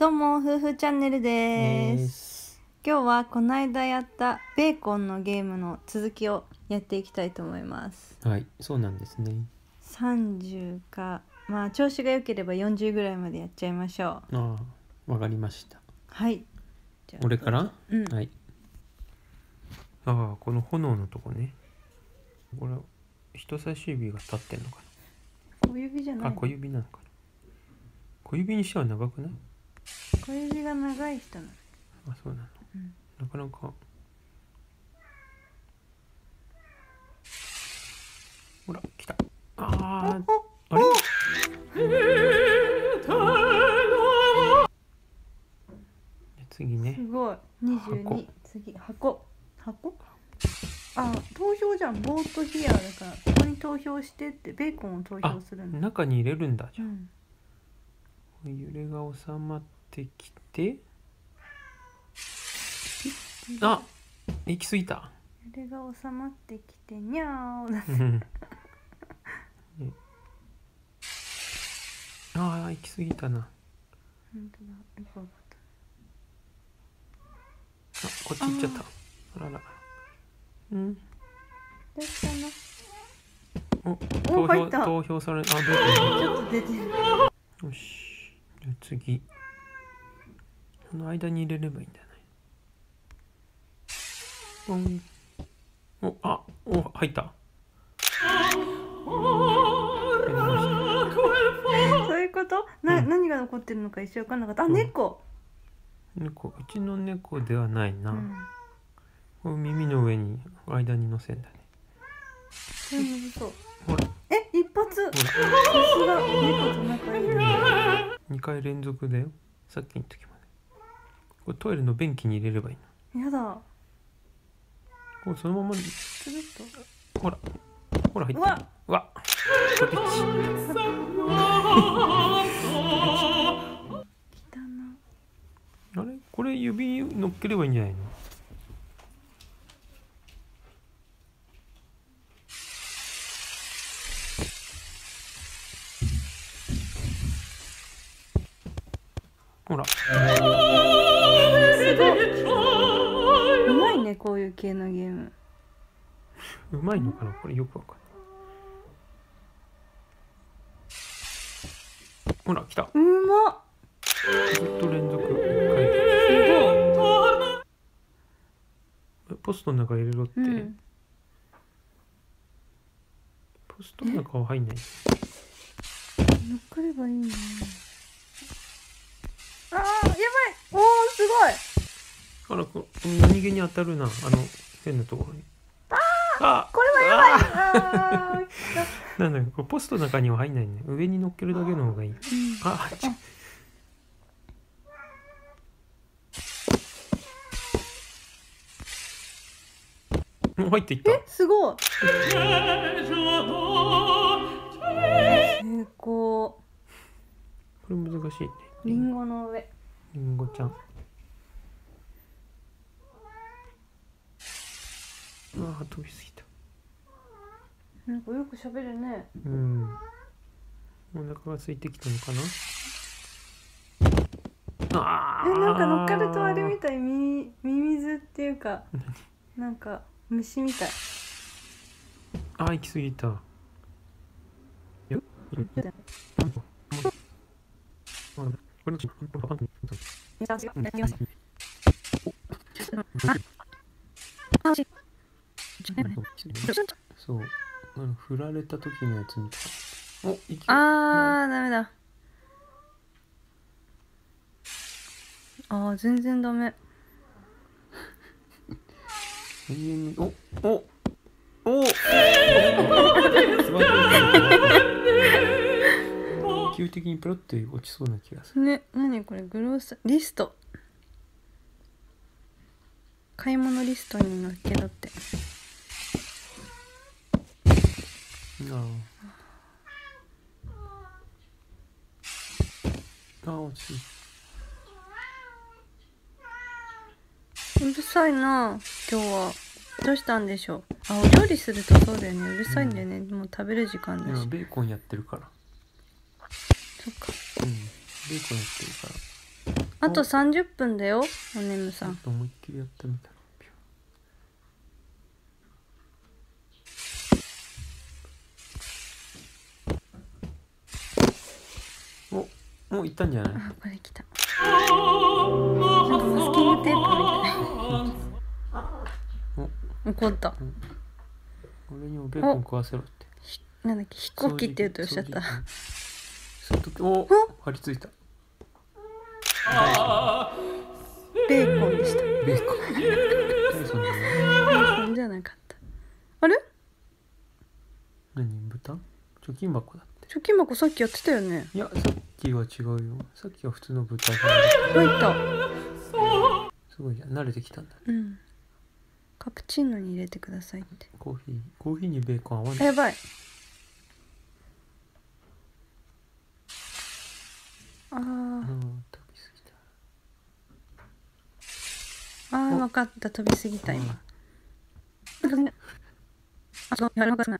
どうも夫婦チャンネルです、今日はこの間やったベーコンのゲームの続きをやっていきたいと思います。はいそうなんですね。30かまあ調子が良ければ40ぐらいまでやっちゃいましょう。ああわかりました。はい。じゃあ俺から？うん、はい。ああこの炎のとこね。これ人差し指が立ってんのか小指じゃなないあ小指なのかな？小指にしては長くない？小指が長い人なの。あそうなの、うん。なかなか。ほら来た。あーおあれ？次ね。すごい。22箱。次箱。箱？あ投票じゃん。ボートヒアだからここに投票してってベーコンを投あ票するんだ中に入れるんだじゃうん。揺れが収まってきて。あ行き過ぎた。揺れが収まってきてにゃーああ行き過ぎたな。本当だ。よくわかっあこっち行っちゃった。あらら。うん。たどうしたのおお投票投票されあどう ちょっと出てる。よし。じゃあ次この間に入れればいいんだよねうんおあお入った。そういうこと？な、うん。何が残ってるのか一瞬分かんなかった。あうん。猫、猫。うちの猫ではないな、うん、これ耳の上に間に乗せんだね。これむずそうほら。え一発？さほら。すが。猫と仲いいね。2回連続だよ。さっきの時までこれトイレの便器に入れればいいの？やだ。これそのままつるっと。ほら。ほら入ってうわ。うわ。飛び散汚。あれ？これ指乗っければいいんじゃないの？ほら系のゲーム。うまいのかな？これよくわかんない。ほら来た。うまっ。ずっと連続ポストの中入れろって、うん、ポストの中は入んない。乗っかればいいんだねあらこ何気に当たるな。あの変なところに。あこれはやばい。なんだこれポストの中には入んないね。上に乗っけるだけの方がいい。あちもう入っていった？えすごい。成功。これ難しいね。リンゴの上。りんごちゃんああ飛びすぎた。なんかよく喋るね。うん。お腹が空いてきたのかな？あえー。なんか乗っかるとあれみたい。ミミミズっていうかなんか虫みたい。あー行き過ぎた。よこれそうあの振られた時のやつみた。いおいきあーダメだ。あー全然ダメ。永遠におおお急的にペロッと落ちそうな気がする。ね何これグロースリスト。買い物リストに載っけろってあああ。ー落ち着いうるさいな。今日は。どうしたんでしょう。あお料理するとそうだよね。うるさいんだよね、もう食べる時間だ今しベーコンやってるから。そっか。うん。ベーコンやってるから。あと30分だよおねむさん。ちょっと思いっきりやってみたらもういったんじゃない？あこれ来た。なんかマスキングテープみたい怒った。俺にもベーコン食わせろって。なんだっけ？飛行機って言うとおっしゃった。お張り付いた。ベーコンでした。ベーコン。ベーコンじゃなかったあれ？何？豚？貯金箱だって。貯金箱さっきやってたよね。いやさっきは違うよ。さっきは普通の豚だ入った？すごいじゃん。慣れてきたんだうん。カプチーノに入れてくださいって。コーヒー。コーヒーにベーコン合わあない。やばい。あた。あー分かった。飛びすぎた今。あそうやらなかったう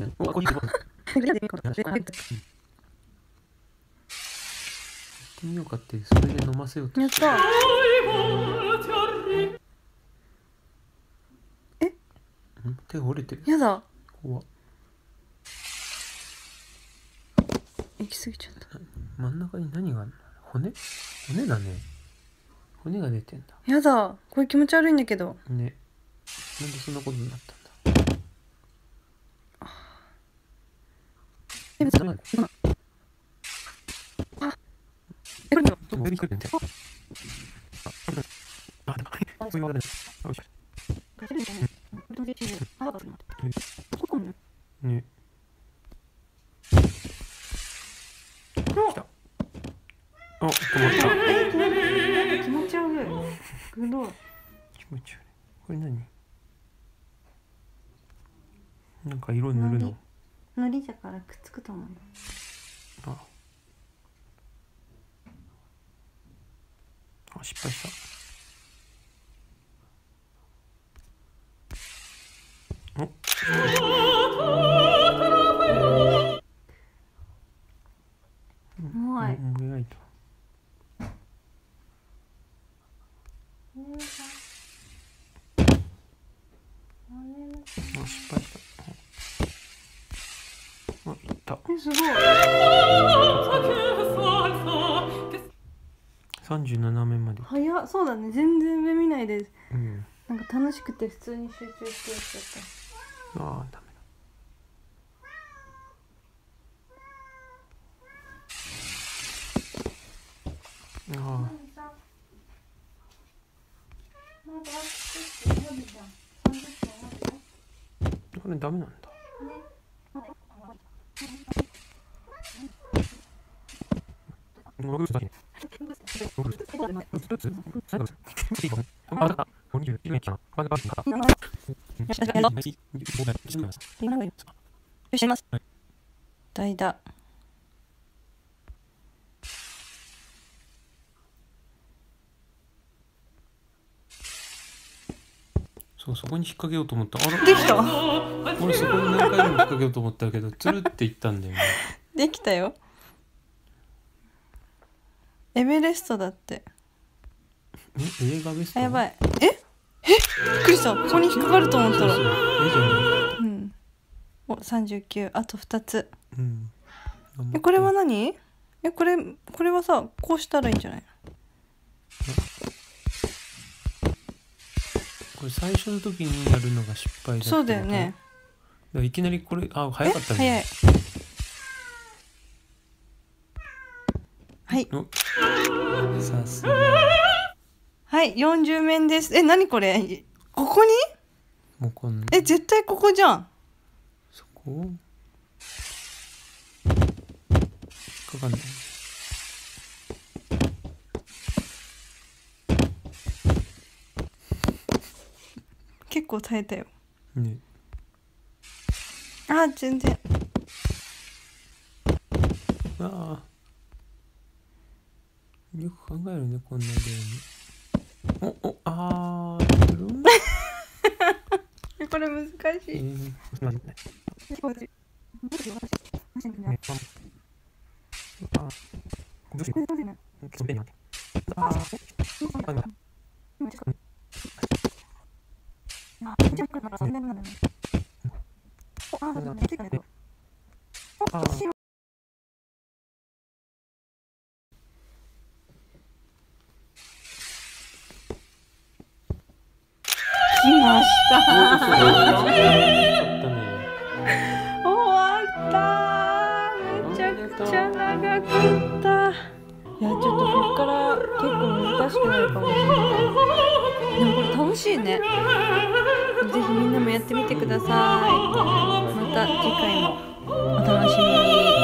ん みようかってそれで飲ませようとやった。うん？手折れてる。やだ。怖っ。行き過ぎちゃった。真ん中に何があるの？骨？骨だね。骨が出てんだ。やだ。これ気持ち悪いんだけど。ね。なんでそんなことになったんだえダメだえこれちょっと上に来るんだよあ、でもそういうわけだよしね来たあ、止まった気持ち悪いグロい気持ち悪いこれ何なんか色塗るののりだからくっつくと思うあ失敗した？うう描いた。あ失敗した。あいった。えすごい37面まで。早っそうだね。全然上見ないでうん。なんか楽しくて普通に集中してやっちゃっああダメだ。ああこれダメなんだ。よします代打そうそこに引っ掛けようと思った。あらできた。俺そこに何回も引っ掛けようと思ったけどつるっていったんだよね。できたよエベレストだって。え映画ベストあやばい。え？え？びっくりしたここに引っかかると思ったら。そうそうえじゃあうん。お39あと2つ。うん。えこれは何？えこれこれはさこうしたらいいんじゃない？これ最初の時にやるのが失敗だそうだよね。いきなりこれあ早かったえ？ね早いはい。お。さすが。はい40面です。え何これ？ここに？もうこんな。え絶対ここじゃん。そこ？かんない。結構耐えたよ。ね。あ全然。ああよく考えるねこんなゲーム。おおあー これ難しい。えー、ああかった。いやちょっとこっから結構難しくなるかもしれない。でもこれ楽しいね。ぜひみんなもやってみてください。また次回もお楽しみに。